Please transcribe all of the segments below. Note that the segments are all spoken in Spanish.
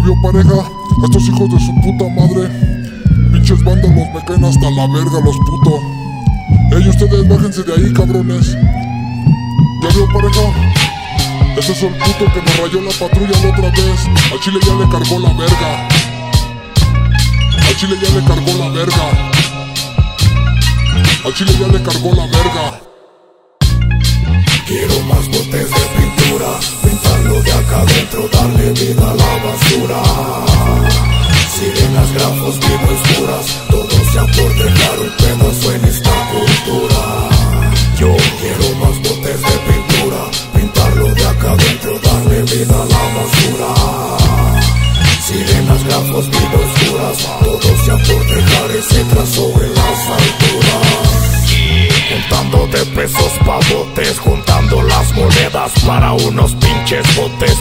Ya vio pareja, estos hijos de su puta madre. Pinches vándalos, me caen hasta la verga los putos. Ey, ustedes bájense de ahí, cabrones. Ya vio pareja. Ese es el puto que nos rayó la patrulla la otra vez. A Chile ya le cargó la verga. A Chile ya le cargó la verga. A Chile ya le cargó la verga. Quiero más vivo oscuras, todo sea por dejar un pedazo en esta cultura. Yo quiero más botes de pintura, pintarlo de acá adentro, darle vida a la basura. Sirenas, grafos, vivo oscuras, todo sea por dejar ese trazo en las alturas. Juntando de pesos pavotes, juntando las monedas para unos pinches botes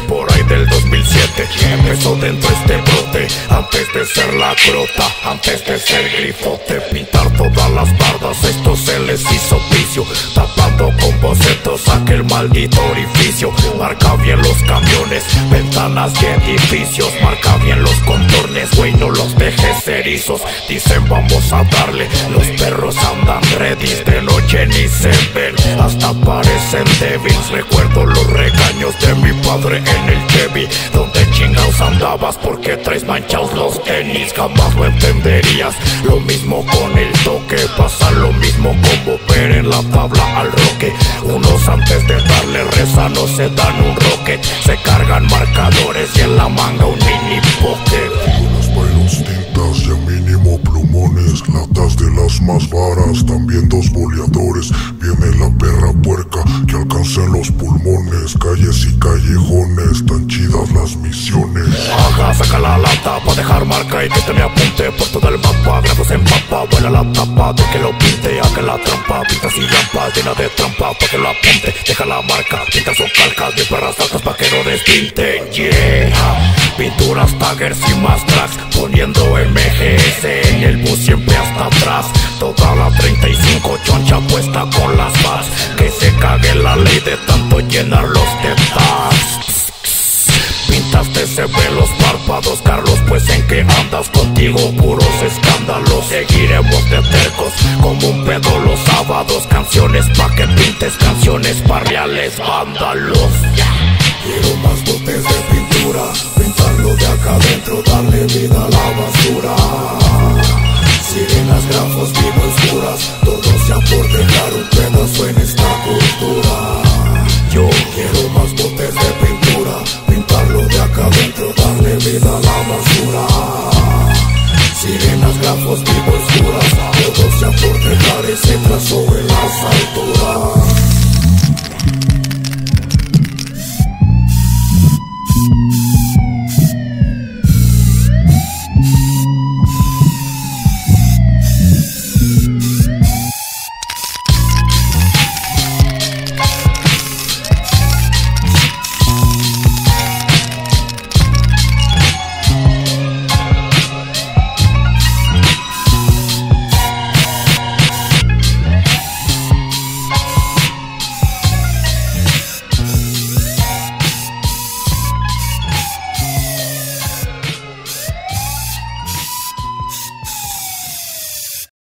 Empezó dentro este brote, antes de ser la crota, antes de ser grifote. Pintar todas las bardas, esto se les hizo vicio. Tapando con bocetos aquel maldito orificio. Marca bien los camiones, ventanas y edificios. Marca bien los contornes, güey, no los dejes erizos. Dicen vamos a darle, los perros andan ready de noche ni se ven, hasta parecen débiles. Recuerdo los regaños de mi padre en el Chevy, donde chingados andabas porque traes manchados los tenis. Jamás lo entenderías. Lo mismo con el toque, pasa lo mismo con Boper en la tabla al roque. Unos antes de darle reza no se dan un rocket, se cargan marcadores y en la manga un mini pocket. Unos bailos tintas y a mínimo plumones, latas de las más varas, también dos boleadores. Viene la puerca alcancen los pulmones, calles y callejones, tan chidas las misiones. Haga, saca la lata pa' dejar marca y que te me apunte por todo el mapa. Grafos en papa, vuela la tapa de que lo pinte, haga la trampa, pintas y lampas llena de trampa pa' que lo apunte. Deja la marca, pintas o calcas de perras altas pa' que no despinten. Yeah, pinturas, taggers y más tracks, poniendo MGS en el bus siempre hasta atrás. Toda la 35 choncha puesta con las bats, que se cague la ley de tanto llenarlos de tags. Pintaste se ve los párpados, Carlos, pues en que andas contigo puros escándalos. Seguiremos de tercos como un pedo los sábados. Canciones pa' que pintes, canciones pa' reales vándalos. Quiero más botes de pintura, adentro, darle vida a la basura. Sirenas, grafos, vivo oscuras, todo sea por dejar un pedazo en esta cultura. Yo quiero más botes de pintura, pintarlo de acá adentro, darle vida a la basura. Sirenas, grafos, vivo oscuras, todo sea por dejar